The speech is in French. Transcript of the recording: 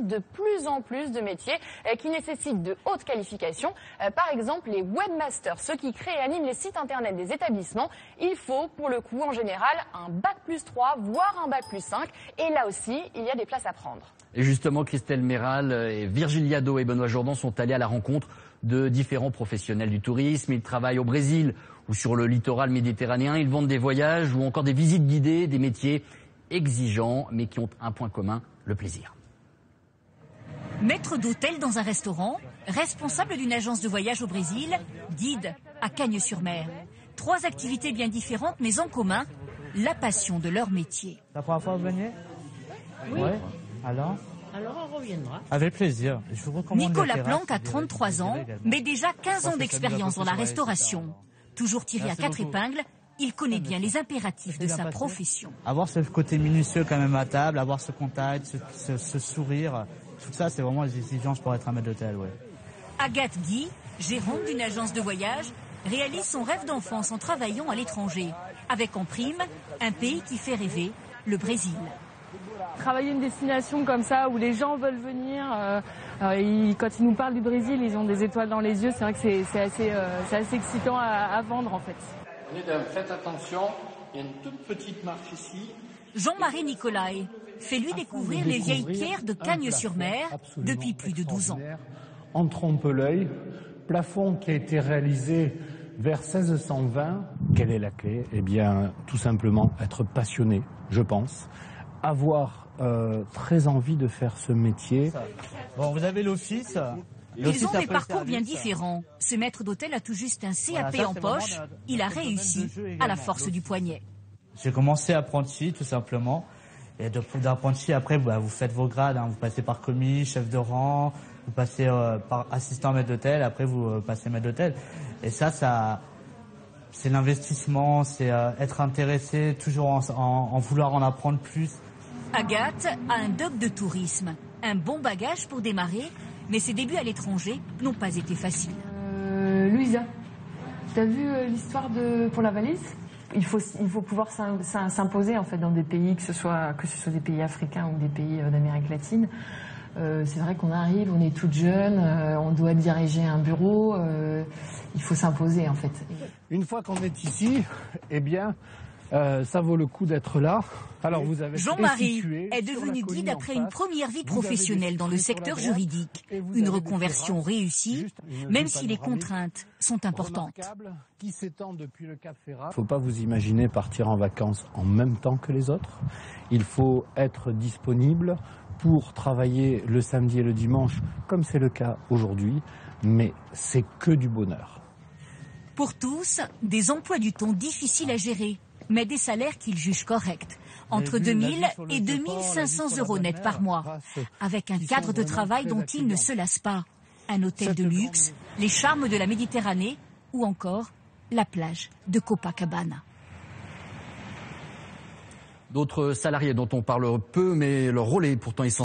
de plus en plus de métiers euh, qui nécessitent de hautes qualifications. Euh, par exemple, les webmasters, ceux qui créent et animent les sites internet des établissements. Il faut, pour le coup, en général, un bac plus 3, voire un bac plus 5. Et là aussi, il y a des places à prendre. Et justement, Christelle Méral et Virgile Yado et Benoît Jourdan sont allés à la rencontre de différents professionnels du tourisme. Ils travaillent au Brésil ou sur le littoral méditerranéen. Ils vendent des voyages ou encore des visites guidées, des métiers exigeants mais qui ont un point commun, le plaisir. Maître d'hôtel dans un restaurant, responsable d'une agence de voyage au Brésil, guide à Cagnes-sur-Mer. Trois activités bien différentes mais en commun, la passion de leur métier. La première fois que vous veniez Oui. Ouais. Alors Alors on reviendra. Avec plaisir. Je vous recommande Nicolas Planck a vous verrez 33 plaisir ans, mais déjà 15 ans d'expérience dans la restauration. Toujours tiré à quatre beaucoup. épingles, il connaît bien les impératifs de sa profession. Avoir ce côté minutieux quand même à table, avoir ce contact, ce, ce- ce sourire, tout ça c'est vraiment les exigences pour être un maître d'hôtel. Ouais. Agathe Guy, gérante d'une agence de voyage, réalise son rêve d'enfance en travaillant à l'étranger, avec en prime un pays qui fait rêver, le Brésil. Travailler une destination comme ça où les gens veulent venir, euh, euh, ils- quand ils nous parlent du Brésil, ils ont des étoiles dans les yeux. C'est vrai que c'est assez, euh, assez excitant à, à vendre en fait. Mesdames, faites attention, il y a une toute petite marche ici. Jean-Marie Nicolai fait lui découvrir les vieilles pierres de Cagnes-sur-Mer depuis plus de 12 ans. En trompe-l'œil, plafond qui a été réalisé vers 1620. Quelle est la clé? Eh bien, tout simplement être passionné, je pense. Avoir euh, très envie de faire ce métier. Bon, vous avez l'office. Ils ont des parcours bien différents. Ce maître d'hôtel a tout juste un Voilà, CAP ça, en poche. Il a réussi à la force du poignet. J'ai commencé apprenti tout simplement. Et de- d'apprenti après, bah, vous faites vos grades. hein. Vous passez par commis, chef de rang, vous passez euh, par assistant maître d'hôtel. Après, vous euh, passez maître d'hôtel. Et ça, ça, c'est l'investissement, c'est euh, être intéressé, toujours en, en- en vouloir en apprendre plus. Agathe a un doc de tourisme, un bon bagage pour démarrer, mais ses débuts à l'étranger n'ont pas été faciles. Euh, Louisa, t'as vu euh, l'histoire de pour la valise? Il faut, il faut pouvoir s'im- s'im- s'imposer en fait dans des pays, que ce soit, que ce soit des pays africains ou des pays euh, d'Amérique latine. Euh, c'est vrai qu'on arrive, on est toute jeune, euh, on doit diriger un bureau, euh, il faut s'imposer en fait. Une fois qu'on est ici, eh bien, euh, ça vaut le coup d'être là. Alors vous avez Jean-Marie est devenu guide après une première vie professionnelle dans le secteur droite juridique. Une reconversion réussie, même si les contraintes sont importantes. remarquable qui s'étend depuis le Cap Ferrat. Il ne faut pas vous imaginer partir en vacances en même temps que les autres. Il faut être disponible pour travailler le samedi et le dimanche, comme c'est le cas aujourd'hui, mais c'est que du bonheur. Pour tous, des emplois du temps difficiles à gérer, mais des salaires qu'ils jugent corrects. Entre J'ai vu la 2000 vue sur le et Vieux-Port, la vue 2500 sur la euros net par mois, avec un cadre de travail dont ils ne se lassent pas. Un hôtel de luxe, les charmes de la Méditerranée ou encore la plage de Copacabana. D'autres salariés dont on parle peu, mais leur rôle est pourtant essentiel.